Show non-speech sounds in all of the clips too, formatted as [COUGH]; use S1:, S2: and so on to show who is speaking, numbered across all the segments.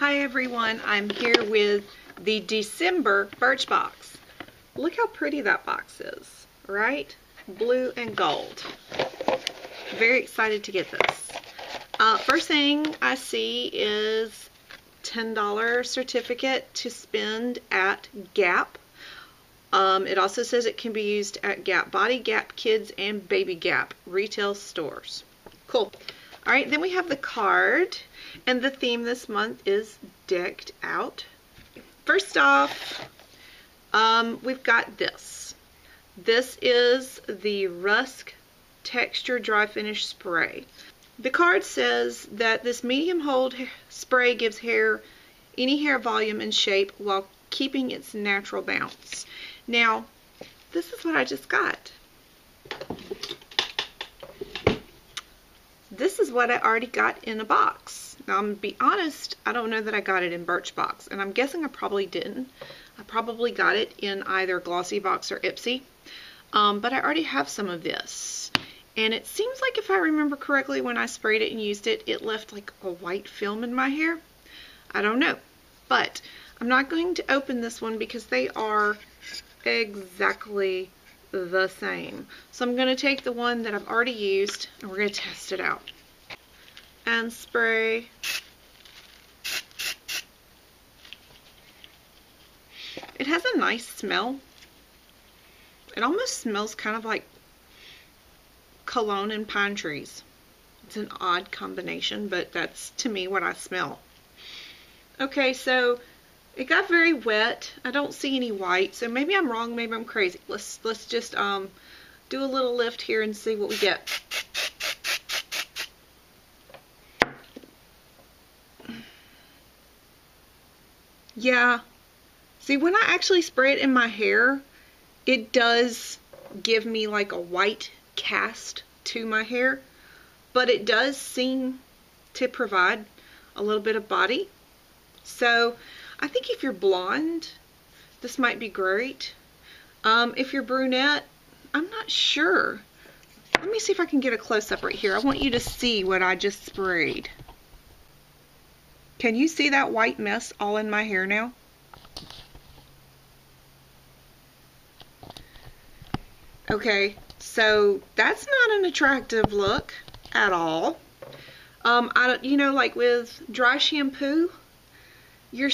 S1: Hi everyone, I'm here with the December Birchbox. Look how pretty that box is, right? Blue and gold. Very excited to get this. Uh, first thing I see is $10 certificate to spend at Gap. Um, it also says it can be used at Gap Body, Gap Kids, and Baby Gap retail stores. Cool. All right, then we have the card, and the theme this month is decked out. First off, um, we've got this. This is the Rusk Texture Dry Finish Spray. The card says that this medium hold spray gives hair any hair volume and shape while keeping its natural bounce. Now, this is what I just got. This is what I already got in a box. Now, I'm going to be honest, I don't know that I got it in Birchbox, and I'm guessing I probably didn't. I probably got it in either Glossybox or Ipsy, um, but I already have some of this. And it seems like if I remember correctly, when I sprayed it and used it, it left like a white film in my hair. I don't know. But I'm not going to open this one because they are exactly the same. So I'm going to take the one that I've already used and we're going to test it out. And spray. It has a nice smell. It almost smells kind of like cologne and pine trees. It's an odd combination, but that's to me what I smell. Okay, so it got very wet. I don't see any white, so maybe I'm wrong, maybe I'm crazy. Let's let's just um, do a little lift here and see what we get. Yeah. See, when I actually spray it in my hair, it does give me like a white cast to my hair, but it does seem to provide a little bit of body. So I think if you're blonde, this might be great. Um, if you're brunette, I'm not sure. Let me see if I can get a close-up right here. I want you to see what I just sprayed. Can you see that white mess all in my hair now? Okay, so that's not an attractive look at all. Um, I don't, you know, like with dry shampoo, you're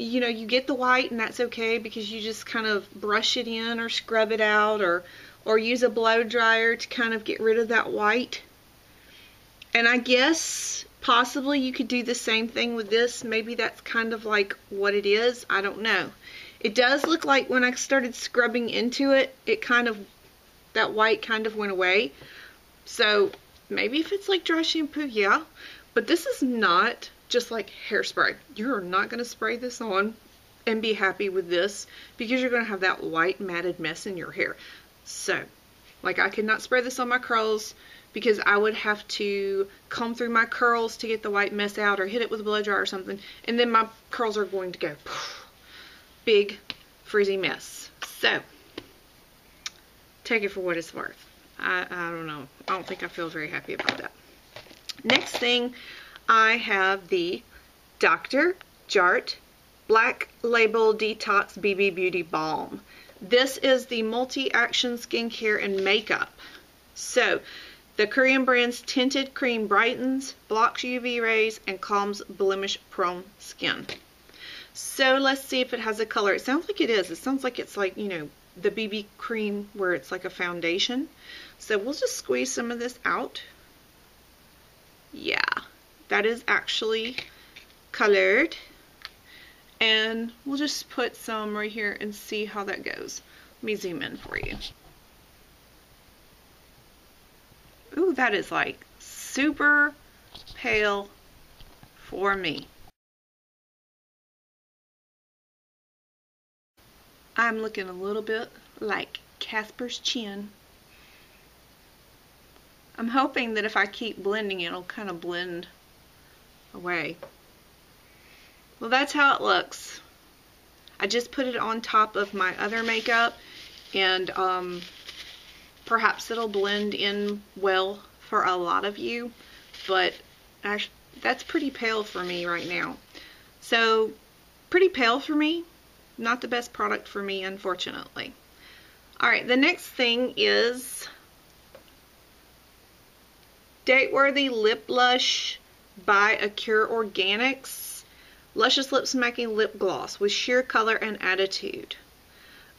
S1: you know you get the white and that's okay because you just kind of brush it in or scrub it out or or use a blow dryer to kind of get rid of that white. And I guess possibly you could do the same thing with this. Maybe that's kind of like what it is. I don't know. It does look like when I started scrubbing into it it kind of that white kind of went away. So maybe if it's like dry shampoo yeah. But this is not just like hairspray. You're not going to spray this on and be happy with this because you're going to have that white matted mess in your hair. So, like I could not spray this on my curls because I would have to comb through my curls to get the white mess out or hit it with a blow dryer or something and then my curls are going to go [SIGHS] big frizzy mess. So, take it for what it's worth. I, I don't know. I don't think I feel very happy about that. Next thing I have the Dr. Jart Black Label Detox BB Beauty Balm. This is the multi-action skincare and makeup. So, the Korean brand's tinted cream brightens, blocks UV rays, and calms blemish-prone skin. So let's see if it has a color. It sounds like it is. It sounds like it's like, you know, the BB cream where it's like a foundation. So we'll just squeeze some of this out. Yeah that is actually colored and we'll just put some right here and see how that goes. Let me zoom in for you. Ooh, that is like super pale for me. I'm looking a little bit like Casper's chin. I'm hoping that if I keep blending it'll kind of blend away. Well, that's how it looks. I just put it on top of my other makeup and um, perhaps it'll blend in well for a lot of you, but actually, that's pretty pale for me right now. So pretty pale for me. Not the best product for me, unfortunately. Alright, the next thing is Dateworthy Lip Blush by Acure Organics. Luscious Lip Smacking Lip Gloss with sheer color and attitude.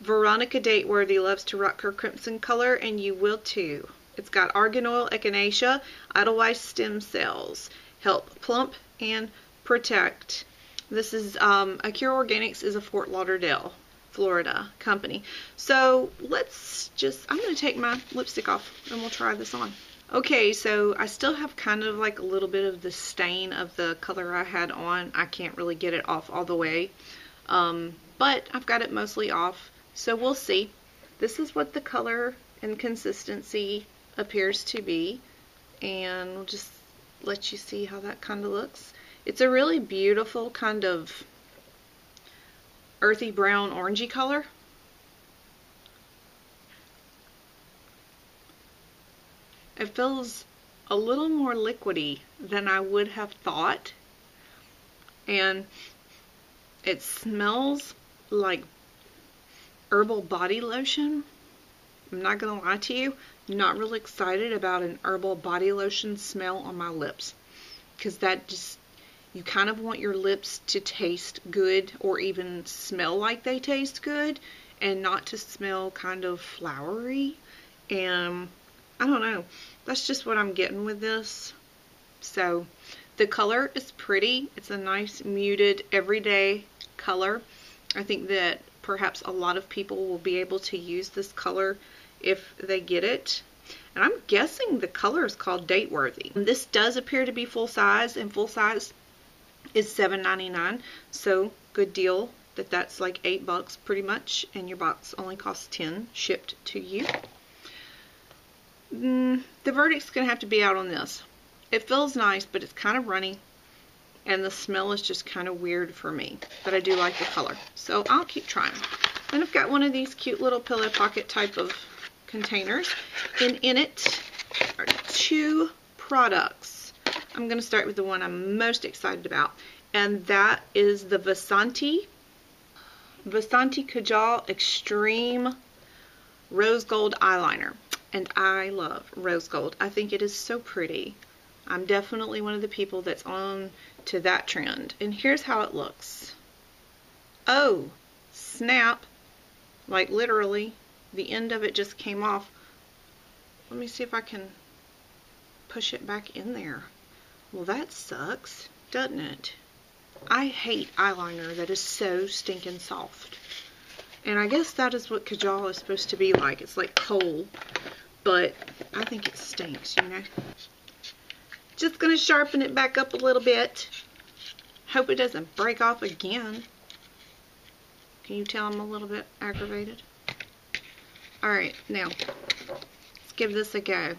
S1: Veronica Dateworthy loves to rock her crimson color, and you will too. It's got argan oil, echinacea, edelweiss stem cells. Help plump and protect. This is um, Acure Organics is a Fort Lauderdale, Florida company. So let's just, I'm going to take my lipstick off and we'll try this on. Okay, so I still have kind of like a little bit of the stain of the color I had on. I can't really get it off all the way, um, but I've got it mostly off, so we'll see. This is what the color and consistency appears to be, and we'll just let you see how that kind of looks. It's a really beautiful kind of earthy brown orangey color. It feels a little more liquidy than I would have thought. And it smells like herbal body lotion. I'm not going to lie to you. Not really excited about an herbal body lotion smell on my lips. Because that just, you kind of want your lips to taste good or even smell like they taste good and not to smell kind of flowery. And I don't know. That's just what I'm getting with this. So the color is pretty. It's a nice muted everyday color. I think that perhaps a lot of people will be able to use this color if they get it. And I'm guessing the color is called Date Worthy. This does appear to be full size and full size is $7.99. So good deal that that's like 8 bucks pretty much and your box only costs 10 shipped to you mm, the verdict's going to have to be out on this. It feels nice, but it's kind of runny. And the smell is just kind of weird for me. But I do like the color. So I'll keep trying. Then I've got one of these cute little pillow pocket type of containers. And in it are two products. I'm going to start with the one I'm most excited about. And that is the Vasanti. Vasanti Kajal Extreme Rose Gold Eyeliner and I love rose gold. I think it is so pretty. I'm definitely one of the people that's on to that trend. And here's how it looks. Oh, snap. Like literally, the end of it just came off. Let me see if I can push it back in there. Well, that sucks, doesn't it? I hate eyeliner that is so stinking soft. And I guess that is what Kajal is supposed to be like. It's like coal but I think it stinks, you know. Just going to sharpen it back up a little bit. Hope it doesn't break off again. Can you tell I'm a little bit aggravated? Alright, now, let's give this a go.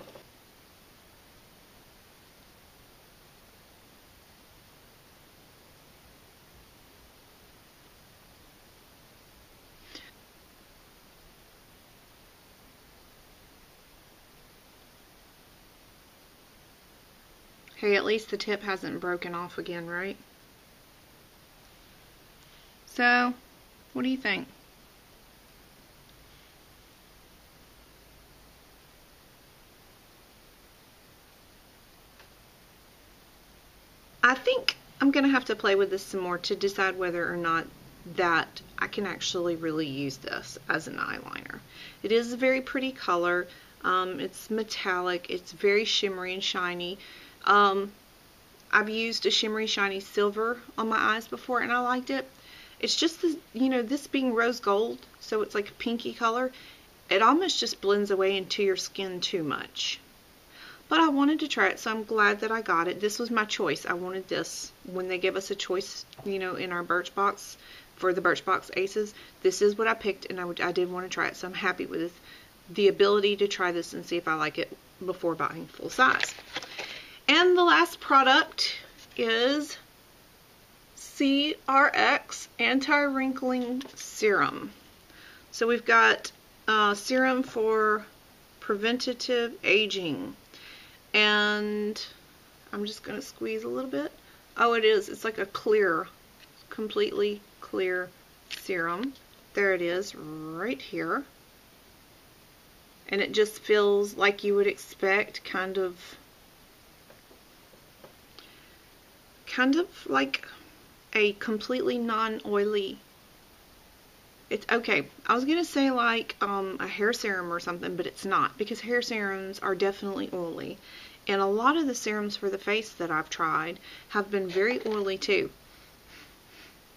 S1: Hey, at least the tip hasn't broken off again, right? So, what do you think? I think I'm going to have to play with this some more to decide whether or not that I can actually really use this as an eyeliner. It is a very pretty color. Um, it's metallic. It's very shimmery and shiny. Um, I've used a shimmery shiny silver on my eyes before and I liked it. It's just, the, you know, this being rose gold, so it's like a pinky color, it almost just blends away into your skin too much. But I wanted to try it, so I'm glad that I got it. This was my choice. I wanted this. When they give us a choice, you know, in our Birchbox, for the Birchbox Aces, this is what I picked, and I, would, I did want to try it, so I'm happy with the ability to try this and see if I like it before buying full size. And the last product is SeaRx Anti-Wrinkling Serum. So we've got uh, serum for preventative aging. And I'm just going to squeeze a little bit. Oh, it is. It's like a clear completely clear serum. There it is right here. And it just feels like you would expect kind of kind of like a completely non-oily it's okay I was gonna say like um, a hair serum or something but it's not because hair serums are definitely oily. And a lot of the serums for the face that I've tried have been very oily too.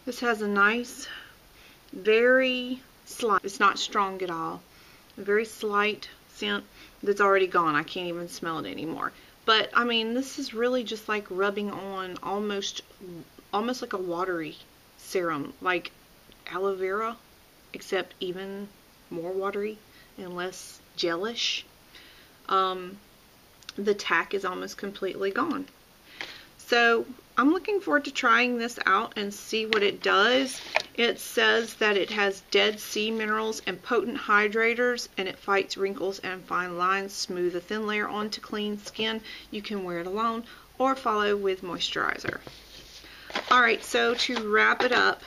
S1: This has a nice very slight it's not strong at all. A very slight scent that's already gone. I can't even smell it anymore but I mean this is really just like rubbing on almost almost like a watery serum like aloe vera except even more watery and less gelish um, the tack is almost completely gone so I'm looking forward to trying this out and see what it does. It says that it has dead sea minerals and potent hydrators and it fights wrinkles and fine lines, smooth a thin layer onto clean skin. You can wear it alone or follow with moisturizer. Alright, so to wrap it up,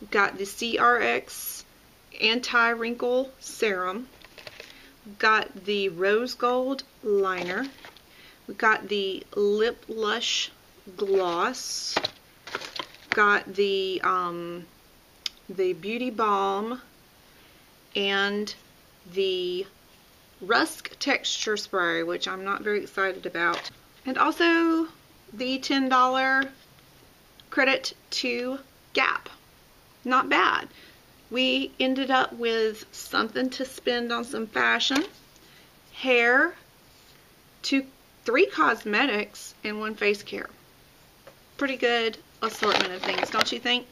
S1: we've got the SeaRx Anti-Wrinkle Serum, we've got the Rose Gold Liner, we've got the Lip Lush Gloss, got the, um, the Beauty Balm, and the Rusk Texture Spray, which I'm not very excited about. And also the $10 credit to Gap. Not bad. We ended up with something to spend on some fashion, hair, two, three cosmetics, and one face care. Pretty good assortment of things, don't you think?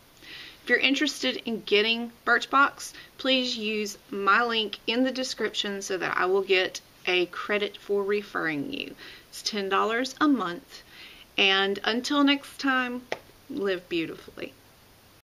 S1: If you're interested in getting Birchbox, please use my link in the description so that I will get a credit for referring you. It's $10 a month. And until next time, live beautifully.